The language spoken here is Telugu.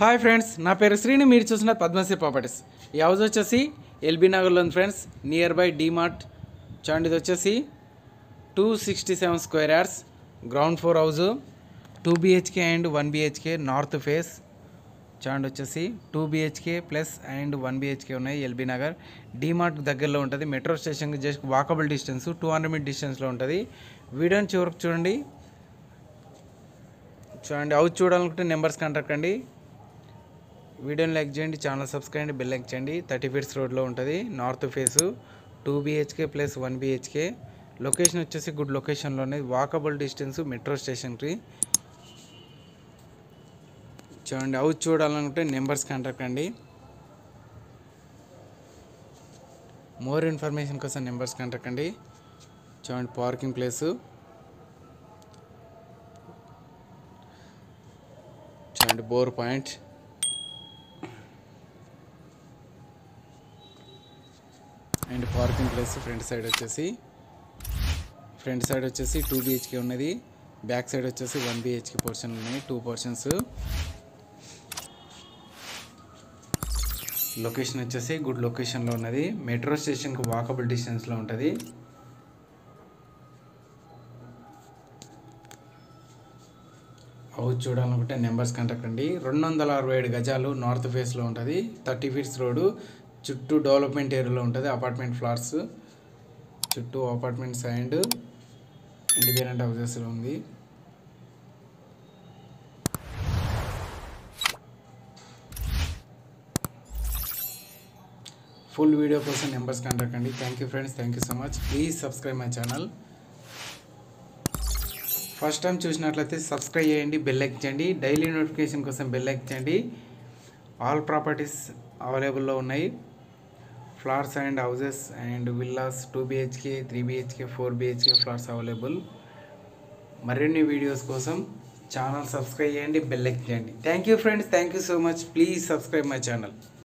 హాయ్ ఫ్రెండ్స్ నా పేరు శ్రీని మీరు చూసిన పద్మశ్రీ ప్రాపర్టీస్. ఈ హౌస్ వచ్చేసి ఎల్బీ నగర్లో ఉంది ఫ్రెండ్స్. నియర్ బై డీమార్ట్ చూడండి ఇది వచ్చేసి two sixty seven square yards ground floor house two BHK and one BHK north face చూడండి వచ్చేసి two BHK plus and one BHK ఉన్నాయి ఎల్బీ నగర్. డీమార్ట్ దగ్గరలో ఉంటుంది. మెట్రో స్టేషన్కి just walkable distance two hundred metre డిస్టెన్స్లో ఉంటుంది. వీడియోని చివరకు చూడండి. చూడండి హౌస్ చూడాలనుకుంటే నెంబర్స్ కాంటాక్ట్ అండి. వీడియోని లైక్ చేయండి ఛానల్ సబ్స్క్రైబ్ చేయండి బెల్ లైక్ చేయండి థర్టీ ఫీట్స్ రోడ్లో ఉంటుంది north face two BHK plus one BHK. Location వచ్చేసి గుడ్ లొకేషన్లోనే వాకబుల్ డిస్టెన్స్ మెట్రో స్టేషన్కి చూడండి హౌస్ చూడాలనుకుంటే నెంబర్స్ కాంటాక్ట్ అండి. మోర్ ఇన్ఫర్మేషన్ కోసం నెంబర్స్ కాంటాక్ట్ అండి. చూడండి పార్కింగ్ ప్లేసు. చూడండి bore point. And parking place front side వచ్చేసి ఫ్రంట్ సైడ్ వచ్చేసి టూ బిహెచ్కే ఉన్నది. బ్యాక్ సైడ్ వచ్చేసి వన్ బిహెచ్కే పోర్షన్ ఉన్నాయి. టూ పోర్షన్స్ లొకేషన్ వచ్చేసి గుడ్ లొకేషన్లో ఉన్నది. మెట్రో స్టేషన్కి వాకబుల్ డిస్టెన్స్లో ఉంటుంది. హౌస్ చూడాలనుకుంటే నెంబర్స్ కాంటాక్ట్ అండి. రెండు వందల అరవై ఏడు గజాలు నార్త్ ఫేస్లో ఉంటుంది. Thirty feets road. చుట్టూ డెవలప్మెంట్ ఏరియాలో ఉంటుంది. అపార్ట్మెంట్ ఫ్లాట్స్ చుట్టూ అపార్ట్మెంట్స్ అండ్ ఇండిపెండెంట్ హౌసెస్లో ఉంది. ఫుల్ వీడియో కోసం నెంబర్స్ కాంటాక్ట్ అండి thank you friends thank you so much please subscribe my channel first time చూసినట్లయితే సబ్స్క్రైబ్ చేయండి బెల్ ఎక్కించండి డైలీ నోటిఫికేషన్ కోసం బెల్ ఎక్కించండి ఆల్ ప్రాపర్టీస్ అవైలబుల్లో ఉన్నాయి. Flats and houses and villas two BHK three BHK four BHK flats available. మరిన్ని వీడియోస్ కోసం ఛానల్ సబ్స్క్రైబ్ చేయండి బెల్ చేయండి. Thank you friends thank you so much please subscribe my channel